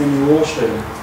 in your ocean